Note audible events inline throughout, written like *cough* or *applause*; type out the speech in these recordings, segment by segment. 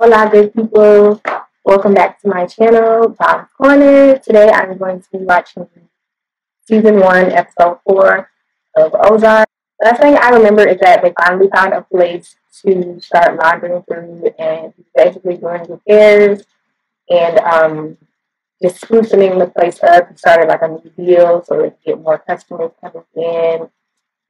Hola, good people. Welcome back to my channel, Bomb's Corner. Today I'm going to be watching season one, episode four of Ozark. The last thing I remember is that they finally found a place to start laundering through and basically doing repairs and um, just sprucing the place up. Started like a new deal so they could get more customers coming in.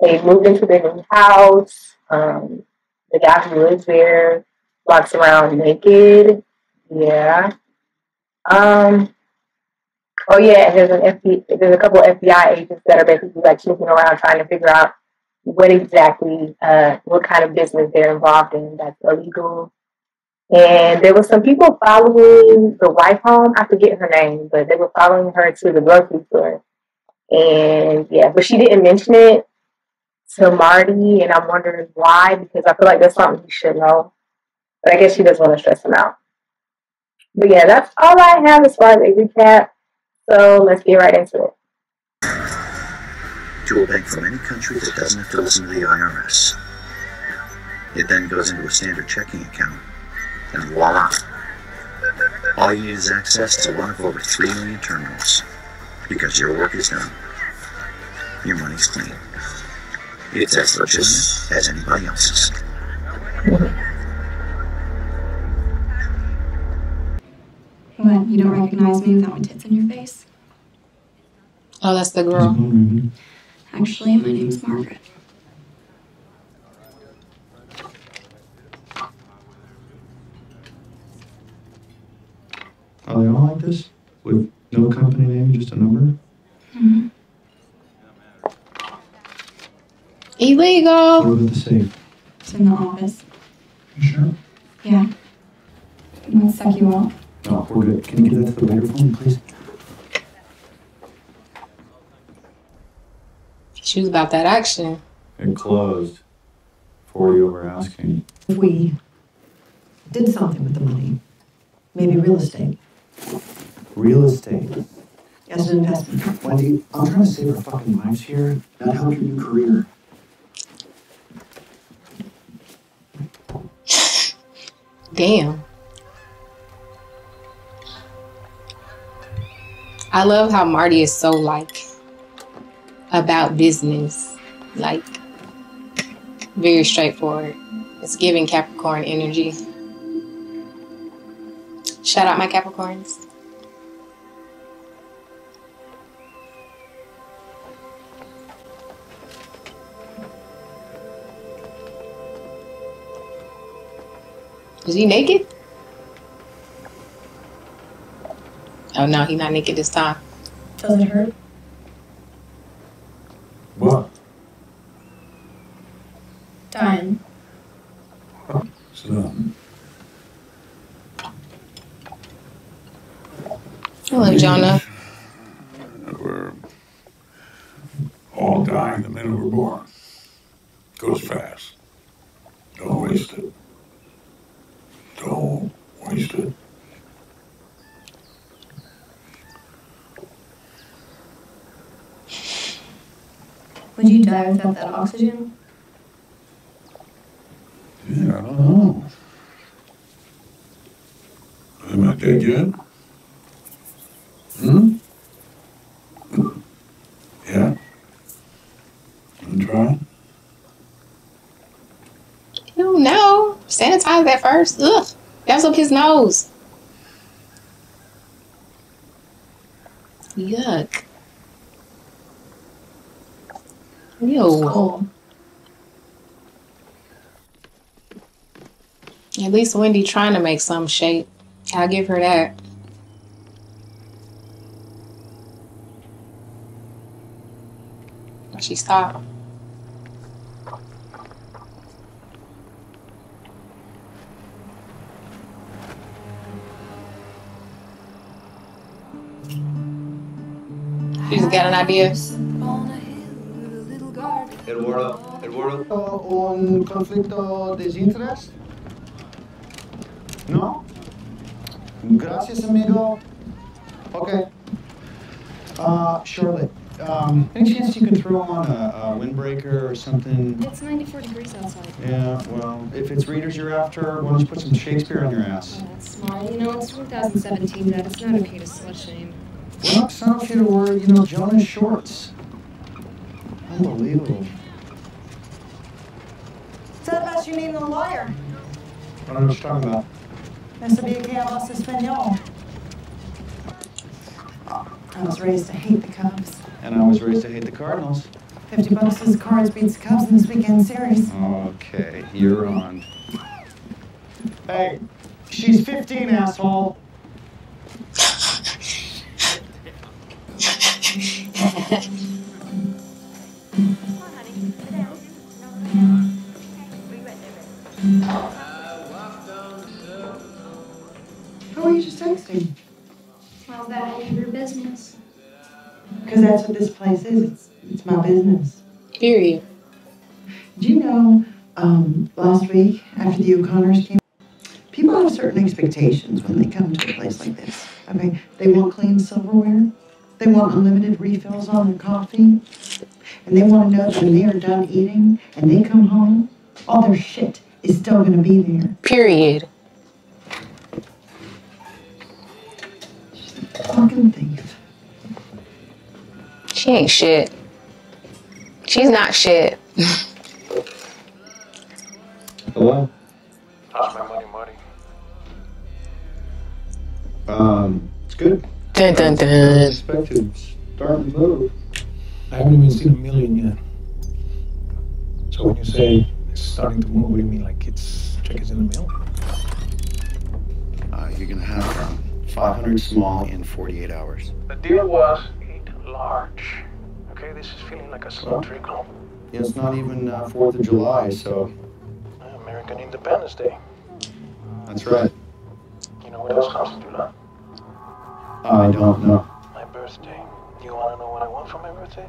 They moved into their new house. Um, the guy who lives there walks around naked. Yeah. Um. Oh yeah, there's an FBI, there's a couple of FBI agents that are basically like snooping around trying to figure out what exactly, uh, what kind of business they're involved in that's illegal. And there was some people following the wife home. I forget her name, but they were following her to the grocery store. And yeah, but she didn't mention it to Marty, and I'm wondering why because I feel like that's something he should know. But I guess she doesn't want to stress him out. But yeah, that's all I have as far as a recap. So let's get right into it. To a bank from any country that doesn't have to listen to the IRS. It then goes into a standard checking account, and voila. All you need is access to one of over 3 million terminals. Because your work is done. Your money's clean. It's as legitimate as anybody else's. What, you don't mm-hmm. recognize me without my mm-hmm. tits in your face? Oh, that's the girl. Mm-hmm. Actually, my name's Margaret. Are they all like this? With no company name, just a number? Mm-hmm. Illegal. What about the safe? It's in the office. You sure? Yeah. You want to suck you off? No, we're good. Can you give that to the waiter for me, please? She was about that action. It closed. For you were asking. If we did something with the money, maybe real estate Real estate. as an investment. Wendy, I'm trying to save our fucking lives here. Not help your new career. Damn. I love how Marty is so like about business. Like very straightforward. It's giving Capricorn energy. Shout out my Capricorns. Is he naked? Oh no, he's not naked this time. Does it hurt? What? Dying. Oh, so, Hello, Jonah. We're all dying the minute we're born. Goes fast. Don't waste it. Don't waste it. Would you die without that oxygen? Yeah, I don't know. Am I dead yet? Hmm? Yeah? I'm trying. Ew, no. Sanitize that first. Ugh. That's up his nose. Yuck. Ew. Cool. At least Wendy trying to make some shape. I'll give her that. She stopped. She's got an idea. Eduardo, Eduardo. un conflicto de interés? No? Gracias, amigo. Okay. Uh, Shirley, Um, any chance you could throw on a, a windbreaker or something? It's 94 degrees outside. Yeah, well, if it's readers you're after, why don't you put some Shakespeare on your ass? Oh, that's small. You know, it's 2017, Dad. It's not okay to slut shame. Well, it's not okay to wear, you know, Jonas shorts. Unbelievable. Tell us you need a lawyer. I don't know what you're talking about. Eso bien que hablas español. I was raised to hate the Cubs. And I was raised to hate the Cardinals. 50 bucks says Cards beats the Cubs in this weekend series. Okay, you're on. Hey, she's 15, asshole. *laughs* Who are you just texting? How's that any of your business? Because that's what this place is. It's, it's my business. Period. Do you know, um, last week after the O'Connors came, people have certain expectations when they come to a place like this. Okay, they want clean silverware, they want unlimited refills on their coffee, and they want to know that when they are done eating and they come home, all their shit is still going to be there. Period. She's a fucking thief. She ain't shit. She's not shit. Hello? How's my money, Marty? Um, it's good. Dun dun dun. Expected. Starting to move. I haven't even seen a million yet. So when you say it's starting to move, what do you mean? Like it's check is in the mail? Uh, you're gonna have um, 500 small in 48 hours. The deal was eight large. Okay, this is feeling like a slow trickle. It's not even uh, 4th of July, so American Independence Day. that's right. You know what else comes in July? I don't know. My birthday. You wanna know what I want for my birthday?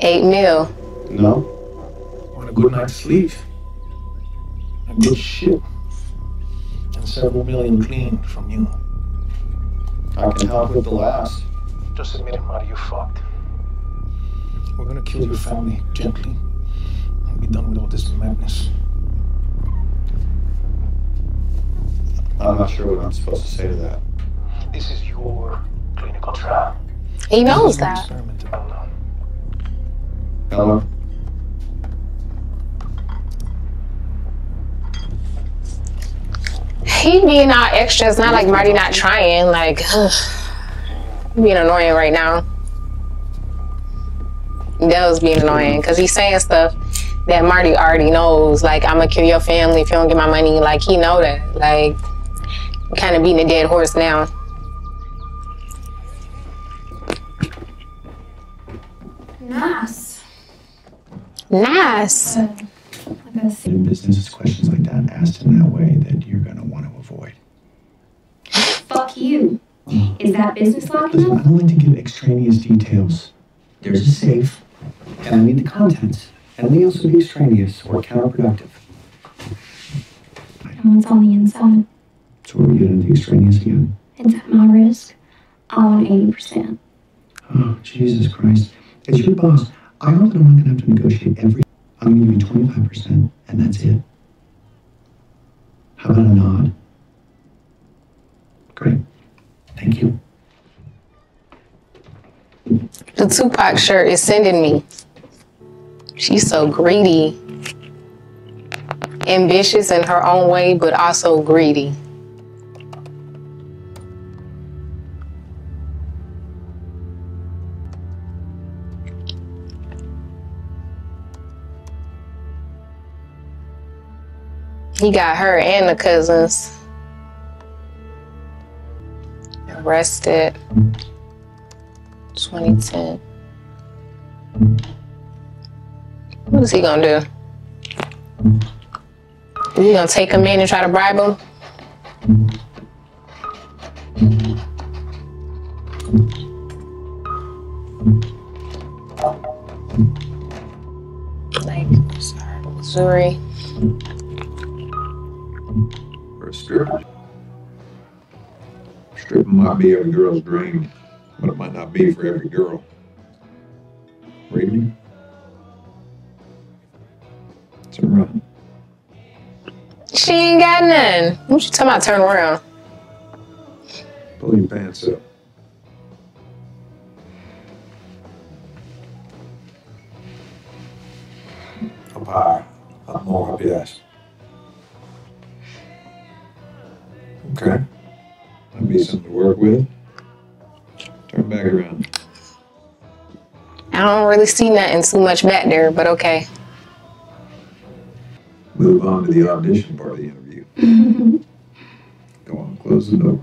Eight new. No? Want a good night's sleep. A good shit. And several million clean from you. I can help with the last. Just admit it, Marty, you fucked. We're gonna kill your family gently and be done with all this madness. I'm not sure what I'm supposed to say to that. This is your clinical trial. He knows is that. experiment to build on. Hello? He being all extra. It's not like Marty not trying. Like, *sighs* being annoying right now. That was being annoying because he's saying stuff that Marty already knows. Like, I'm gonna kill your family if you don't get my money. Like, he know that. Like, kind of beating a dead horse now. Nice. Nice. Like In business, questions like that asked in that way that you're gonna want to avoid. fuck you. Is that business-like Listen, I don't like to give extraneous details. There's a safe, and I need the contents. Anything else would be extraneous or counterproductive. And what's on the inside? So we're getting into extraneous again. It's at my risk. I want 80%. Oh, *gasps* Jesus Christ. As your boss, I know that I'm not going to have to negotiate every. I'm you 25%, and that's it. How about a nod? Great. Thank you. The Tupac shirt is sending me. She's so greedy. Ambitious in her own way, but also greedy. He got her and the cousins arrested 2010. What is he gonna do? Is he gonna take him in and try to bribe him? Like, sorry, Missouri. For stripper. Stripping might be every girl's dream, but it might not be for every girl. Read me. It's a run. She ain't got none. What you talking about? Turn around. Pull your pants up. Up high. Up more, up yes. Okay. That'd be something to work with. Turn back around. I don't really see nothing too much back there, but okay. Move on to the audition part of the interview. *laughs* Go on, close the door.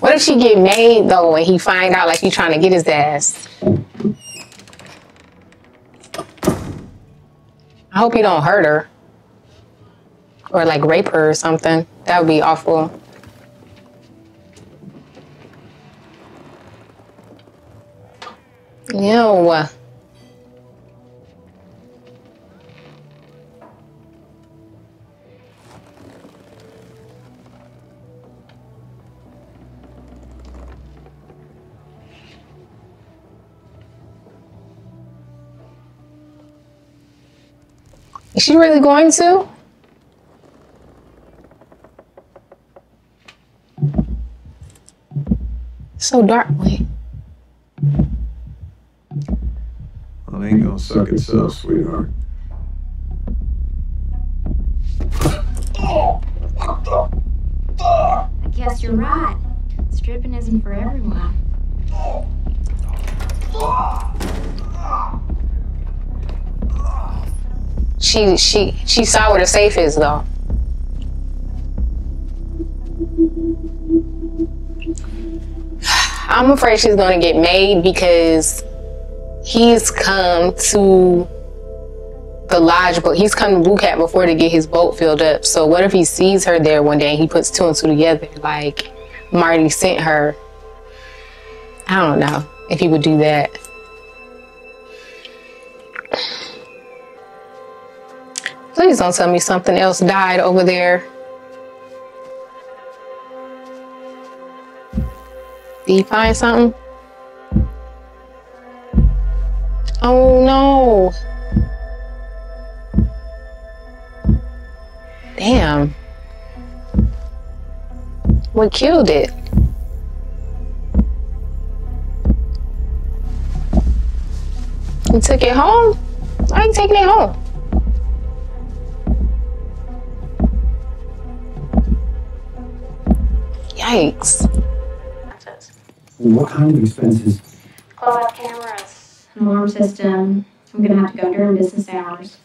What if she get made though and he find out like you trying to get his ass? I hope you don't hurt her. Or like rape her or something. That would be awful. Ew. Is she really going to? So dark. Wait. Well, it ain't gonna suck itself, sweetheart. I guess you're right. Stripping isn't for everyone. She she she saw where the safe is though. I'm afraid she's gonna get made because he's come to the lodge, but he's come to Blue Cat before to get his boat filled up. So what if he sees her there one day and he puts two and two together, like Marty sent her? I don't know if he would do that. Please don't tell me something else died over there. Did he find something? Oh no. Damn. What killed it? You took it home? Are you taking it home? Yikes. What kind of expenses? Close cameras, alarm system. I'm gonna have to go during business hours.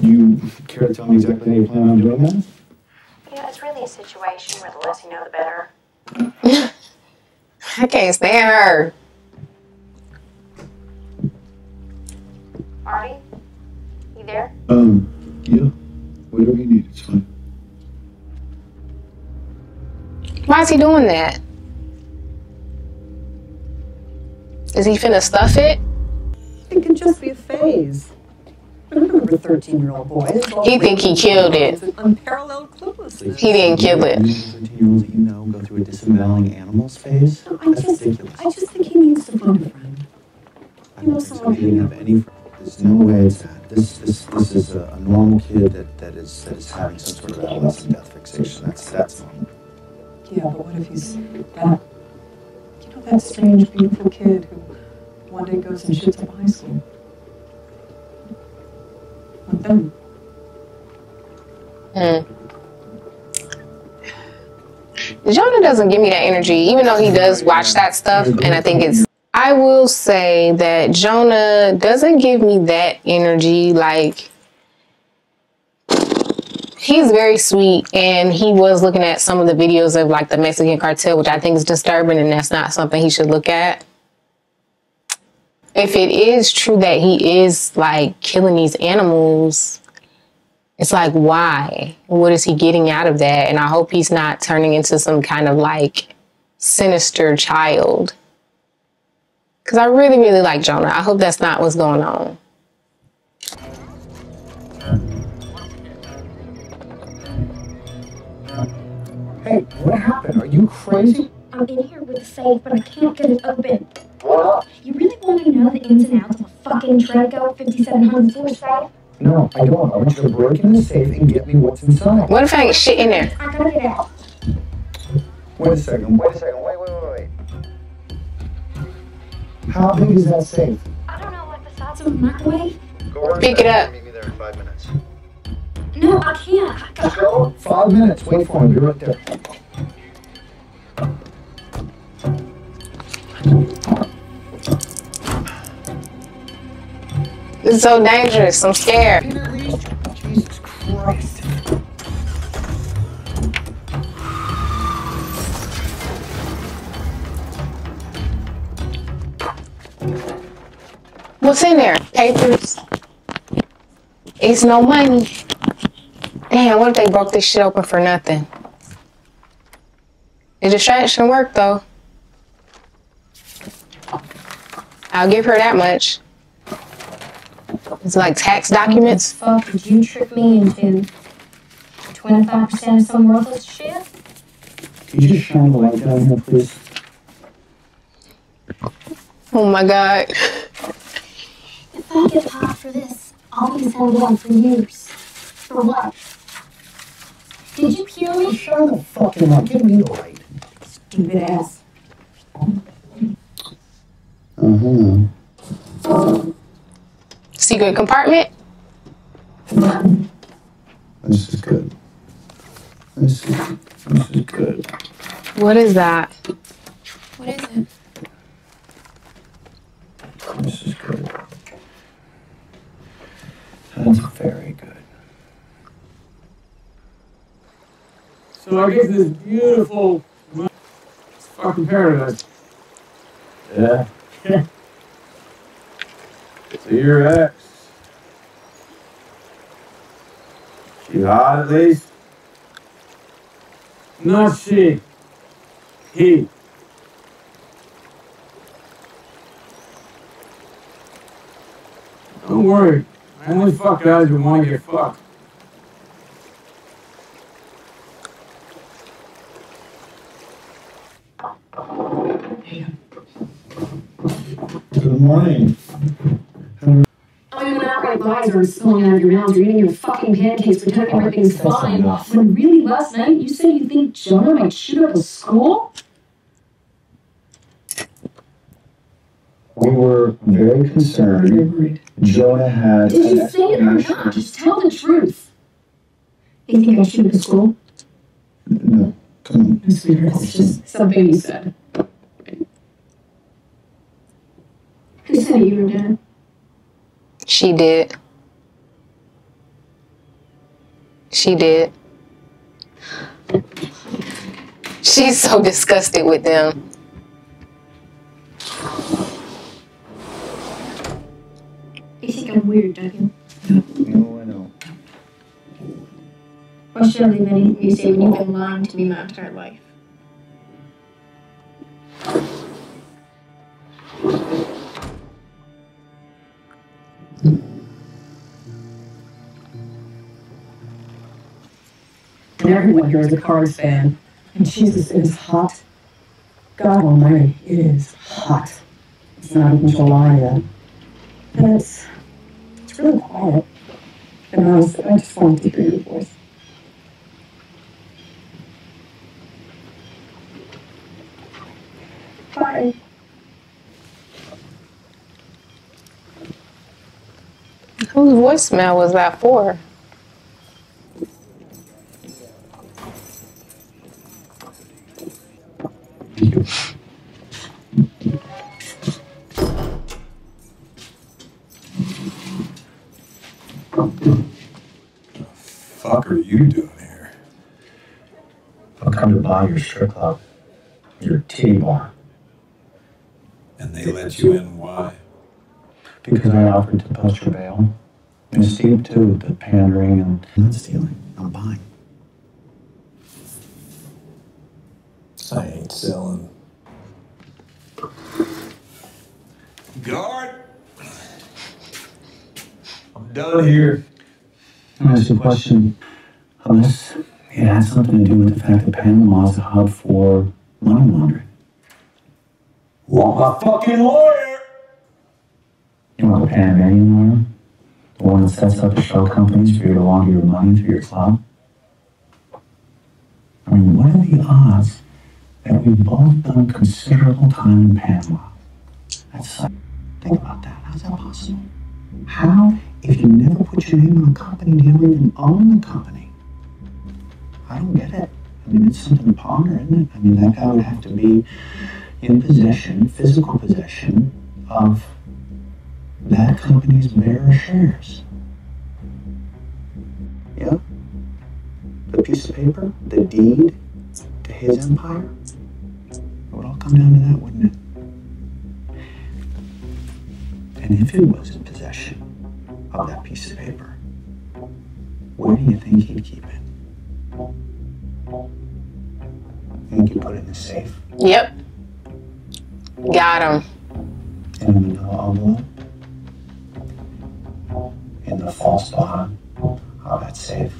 You care to tell me exactly how you plan on doing that? Yeah, it's really a situation where the less you know, the better. *laughs* I can't stand her. Artie, you there? Um, yeah. Whatever you need, it's fine. Why is he doing that? Is he finna stuff it? It can just be a phase. Remember 13 year old boys. He think he killed it. Unparalleled cluelessness. He didn't kill it. Thirteen-year-olds that you know go through a disemboweling animals phase. No, I That's just, ridiculous. I just think he needs to find a friend. I don't think so. He didn't have any. fr- There's no way it's that. This this this is a, a normal kid that, that is that is having some sort of adolescent death fixation. That's that's normal. Yeah, but what if he's that, you know, that strange, beautiful kid who one day goes and shoots up high school? What then? Hmm. Jonah doesn't give me that energy, even though he does watch that stuff, and I think it's. I will say that Jonah doesn't give me that energy. Like, he's very sweet, and he was looking at some of the videos of like the Mexican cartel, which I think is disturbing, and that's not something he should look at. If it is true that he is like killing these animals, it's like why? What is he getting out of that? And i hope he's not turning into some kind of like sinister child. Because i really really like jonah. I hope that's not what's going on Hey, what happened? Are you crazy? I'm in here with the safe, but I can't get it open. What? You really want to know the ins and outs of a fucking Traco 5700 series safe? No, I don't. I want you to break into the safe and get me what's inside. What if I ain't shit in there? I gotta get out. Wait a second. Wait a second. Wait, wait, wait, wait. How big is that safe? I don't know, like the size of a microwave? Go Pick it up. Meet me there in five minutes. No, I can't. I got go. Five minutes. Wait for him. You're right there. This is so dangerous. I'm scared. Jesus Christ. What's in there? Papers. It's no money. Damn, what if they broke this shit open for nothing? The distraction worked though. I'll give her that much. It's like tax documents. fuck did you trick me into 25% of some worthless shit? Could you just shine the light down here, please? Oh my god. If I get hot for this, I'll be sent away for years. For what? Did you hear me? Shine the fucking light. Give me the light. Stupid ass. Uh-huh. Secret compartment? This is good. This is, this is good. What is that? What is it? This is good. That's very good. So I get this beautiful, it's fucking paradise. Yeah. *laughs* So your ex. She hot at least? Not she. He. Don't worry. I only fuck guys who want to get fucked. Morning. I mean, when outright lies are spilling out of your mouth, you're eating your fucking pancakes, pretending everything's That's fine. enough. When really last night you said you think Jonah might shoot up a school? We were very concerned. Jonah had. Did you say it or explanation. not? Just tell the truth. You think I shoot up a school? No, come Sweetheart, it's just something you said. Said you were dead? She did. She did. She's so disgusted with them. You think I'm weird, don't you? No, I know. Why should I leave anything you say when you've been lying to me my entire life? Everyone here is a Cards fan. And Jesus, it is hot. God Almighty, it is hot. It's not even July yet. And it's, it's really quiet. And honestly, I just wanted to hear your voice. Bye. Whose voicemail was that for? Buy your strip club, your titty bar, And they let you in, why? because I offered to post your bail. And Steve too, the pandering and. I'm not stealing. I'm buying. I ain't selling. Guard! I'm done here. That's the question. Unless it has something to do with the fact that Panama is a hub for Money laundering. Want my fucking lawyer? You want the Panamanian lawyer? The one that sets up the shell companies for you to launder your money through your club? I mean, what are the odds that we've both done considerable time in Panama? That's like, think about that. How's that possible? How, if you never put your name on a company, do you even own the company? I don't get it. I mean, it's something to ponder, isn't it? I mean, that guy would have to be in possession, physical possession of that company's bearer shares. Yeah? The piece of paper, the deed to his empire. It would all come down to that, wouldn't it? And if it was in possession of that piece of paper, where do you think he'd keep it? Think he'd put it in the safe? Yep. Got him. In a manila envelope? In the false bottom of that safe?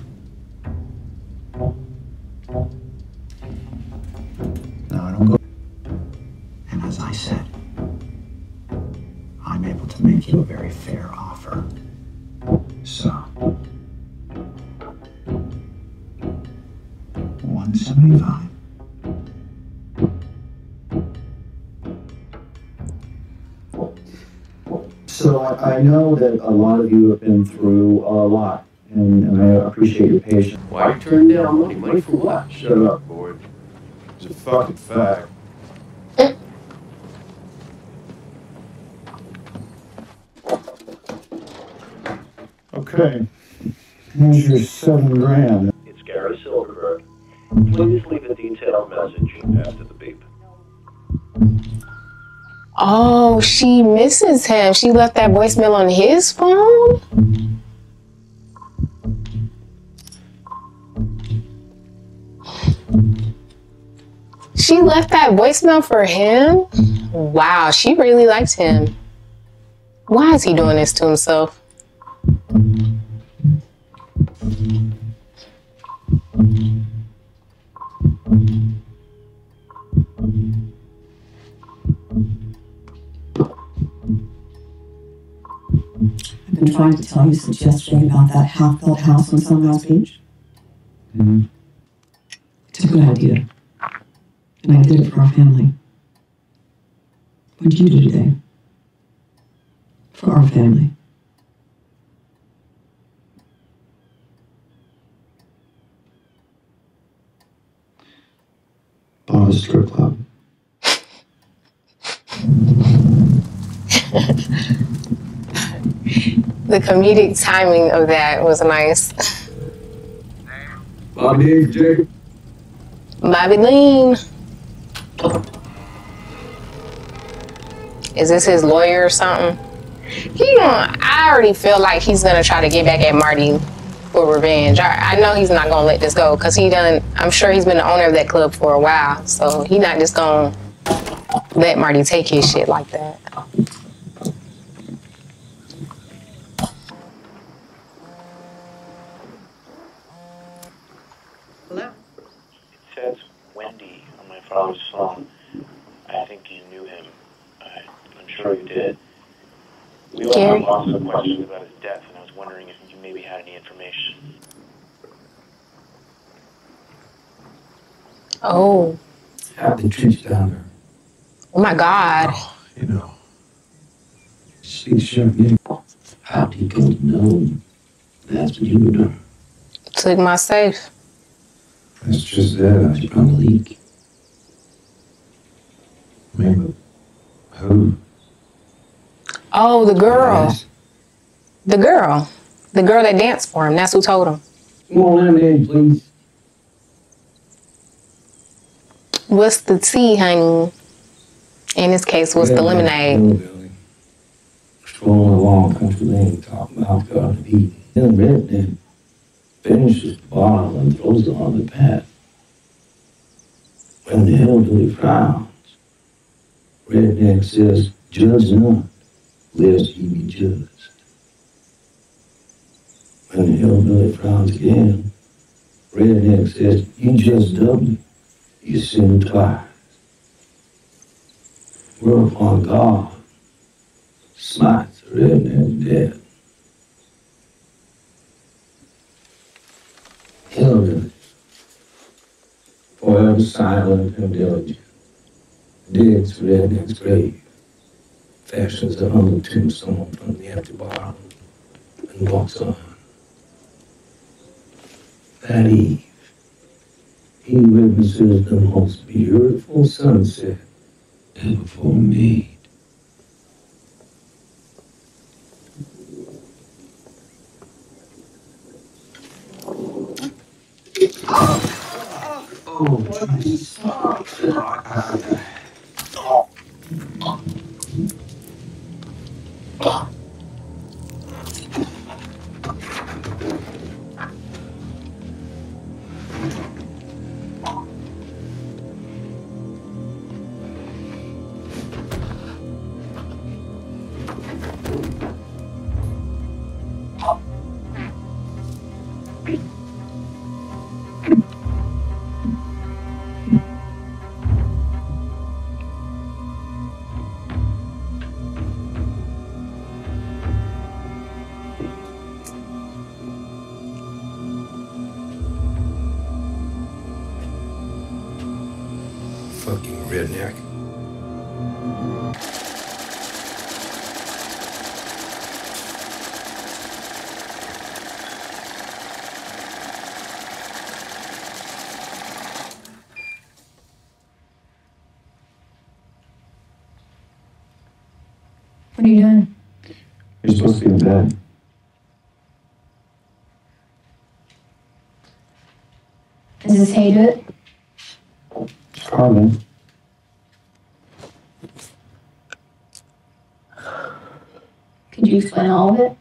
I I know that a lot of you have been through a lot, and, and I appreciate your patience. Why you turn down money? Money for what? Shut up, boy. It's a fucking fact. Okay. Here's your seven grand. It's Gary Silverberg. Please leave a detailed message after the beep. Oh, she misses him. She left that voicemail on his phone? She left that voicemail for him? Wow, she really likes him. Why is he doing this to himself? Been trying to tell you since yesterday about that half-built house on Sunrise Beach. Mhm. It's a good idea. And I did it for our family. What did you do today? For our family. Bought a strip club. *laughs* The comedic timing of that was nice. Bobby Jake. Bobby Lean. Is this his lawyer or something? He I already feel like he's gonna try to get back at Marty for revenge. I, I know he's not gonna let this go because he done. I'm sure he's been the owner of that club for a while, so he not just gonna let Marty take his shit like that. Hello? It says Wendy on my father's phone. I think you knew him. I, I'm sure you did. We all Gary? have lots of questions about his death, and I was wondering if you maybe had any information. Oh, How the trench down there? oh my God. Oh, you know. See, Sheriff, you how do you go to know that's what you were doing? Took my safe. That's just that. I found a leak. Maybe. Who? Oh, the girl. The girl. The girl that danced for him. That's who told him. Come on in, please. What's the tea, honey? In this case, what's the lemonade? Strolling along country lane, talking about God to beat. Then redneck finishes the bottle and throws it on the path. When the hillbilly frowns, redneck says, Judge not, lest he be judged. When the hillbilly frowns again, redneck says, You just doubled, you sin twice. We're God. Smites redneck dead. Hillbilly. Forever silent and diligent. Digs redneck's grave. Fashions a humble tombstone from the empty bottom and walks on. That eve, he witnesses the most beautiful sunset ever for me. Oh, jeez. Fucking Could all of it?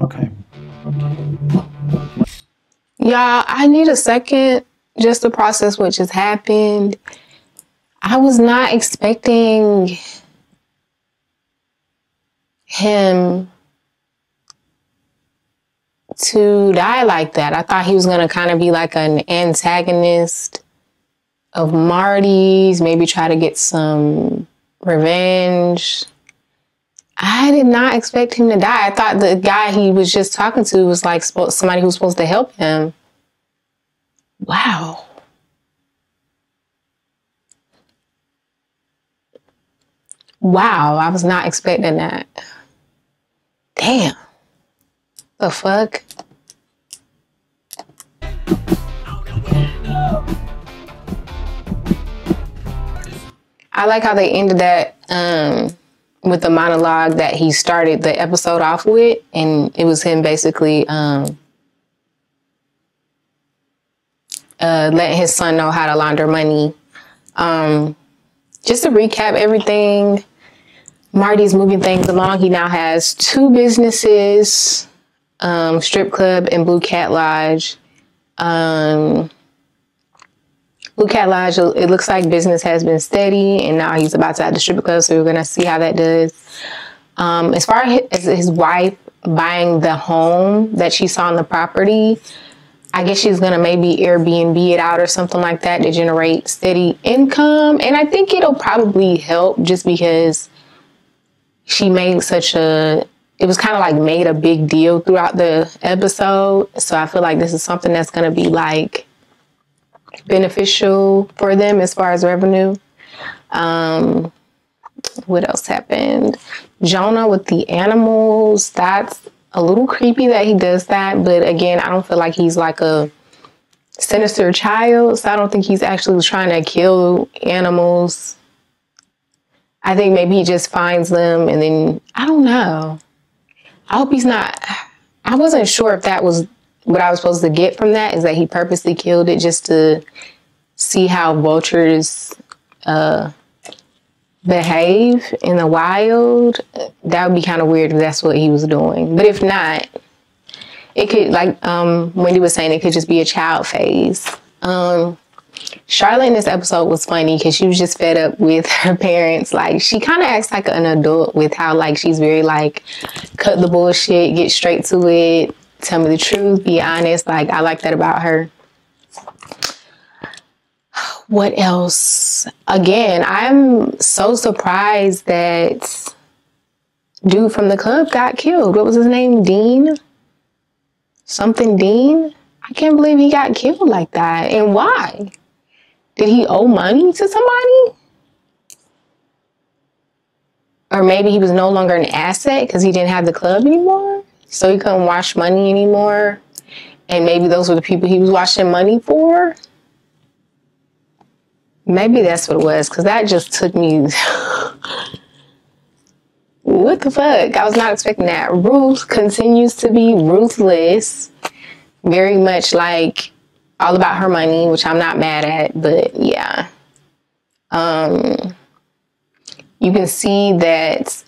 Okay. Y'all, I need a second just to process what just happened. I was not expecting him to die like that. I thought he was going to kind of be like an antagonist of Marty's, maybe try to get some revenge. I did not expect him to die. I thought the guy he was just talking to was like somebody who was supposed to help him. Wow. Wow, I was not expecting that. Damn. The fuck? I like how they ended that um, with the monologue that he started the episode off with, and it was him basically um, uh, letting his son know how to launder money. Um, just to recap everything, Marty's moving things along. He now has two businesses, um, strip club and Blue Cat Lodge. Um, Blue Cat Lodge, it looks like business has been steady, and now he's about to add the strip club, so we're gonna see how that does. Um, as far as his wife buying the home that she saw on the property, I guess she's gonna maybe Airbnb it out or something like that to generate steady income, and I think it'll probably help just because she made such a it was kind of like made a big deal throughout the episode. So I feel like this is something that's going to be like beneficial for them as far as revenue. Um, what else happened? Jonah with the animals. That's a little creepy that he does that. But again, I don't feel like he's like a sinister child. So I don't think he's actually trying to kill animals. I think maybe he just finds them and then I don't know. I hope he's not. I wasn't sure if that was what I was supposed to get from that is that he purposely killed it just to see how vultures uh, behave in the wild. That would be kind of weird if that's what he was doing. But if not, it could, like um, Wendy was saying, it could just be a child phase. Um, Charlotte in this episode was funny because she was just fed up with *laughs* her parents. Like she kind of acts like an adult with how like she's very like cut the bullshit, get straight to it. Tell me the truth, be honest. Like I like that about her. What else? Again, I'm so surprised that dude from the club got killed. What was his name? Dean? Something Dean? I can't believe he got killed like that. And why? Did he owe money to somebody? Or maybe he was no longer an asset because he didn't have the club anymore? So he couldn't wash money anymore? And maybe those were the people he was washing money for? Maybe that's what it was because that just took me. *laughs* what the fuck? I was not expecting that. Ruth continues to be ruthless, very much like all about her money, which I'm not mad at, but yeah. Um, you can see that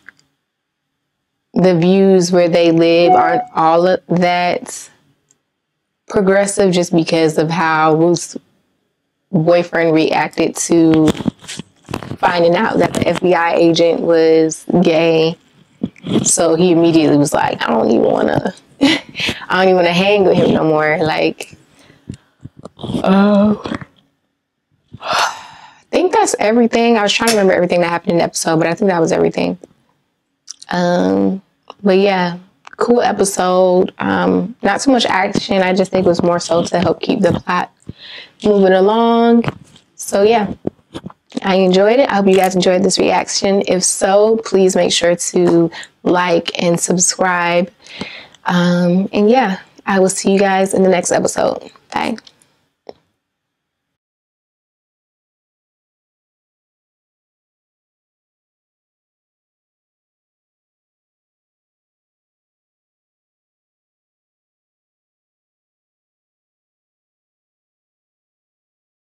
the views where they live aren't all of that progressive just because of how Ruth's boyfriend reacted to finding out that the FBI agent was gay. So he immediately was like, I don't even want to, *laughs* I don't even want to hang with him no more. Like, oh. *sighs* I think that's everything. I was trying to remember everything that happened in the episode, but I think that was everything. Um, but yeah, cool episode. Um, not too much action. I just think it was more so to help keep the plot moving along. So yeah, I enjoyed it. I hope you guys enjoyed this reaction. If so, please make sure to like and subscribe. Um, and yeah, I will see you guys in the next episode. Bye.